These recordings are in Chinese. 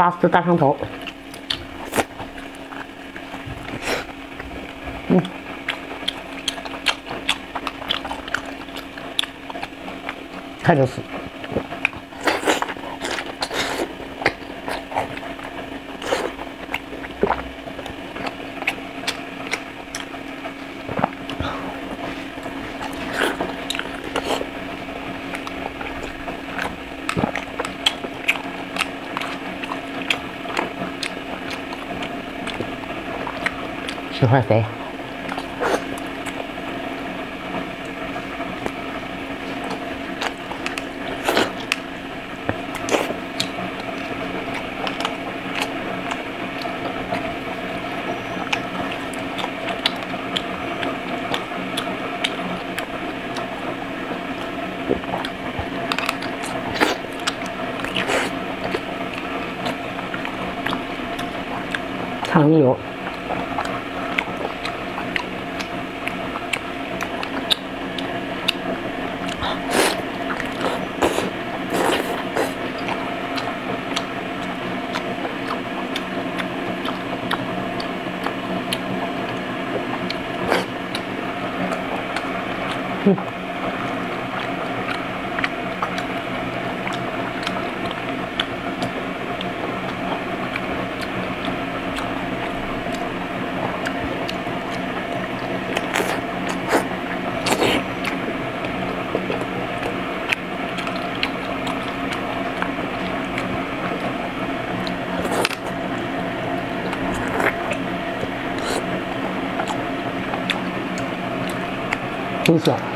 拉丝大肠头，嗯，看着这块肥，糖油。真香！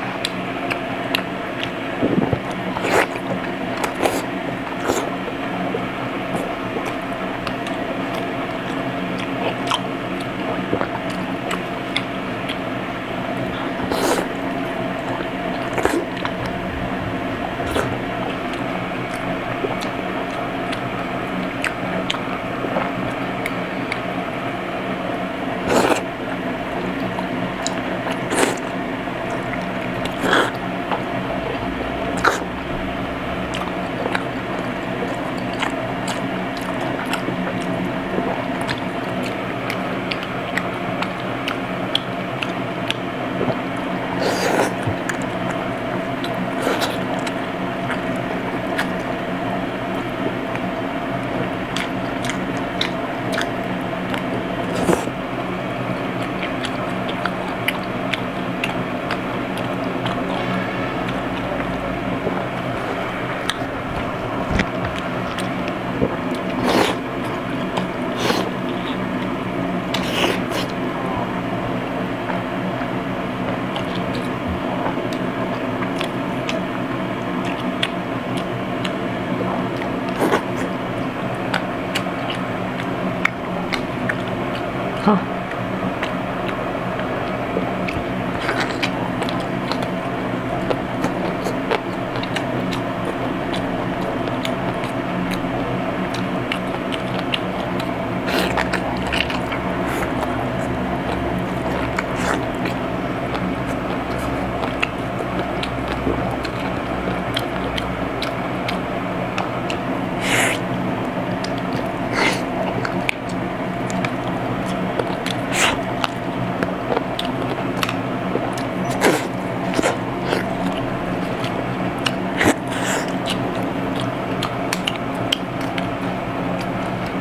好，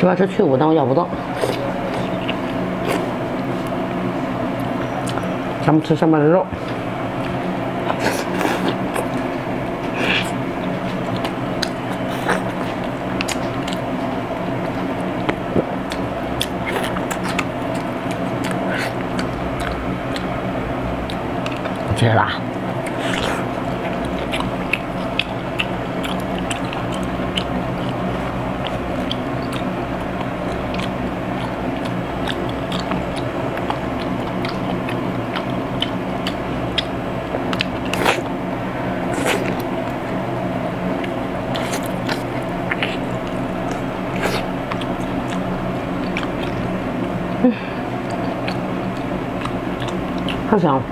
主要是去五档要不到。咱们吃上面的肉，接着拉。太香了。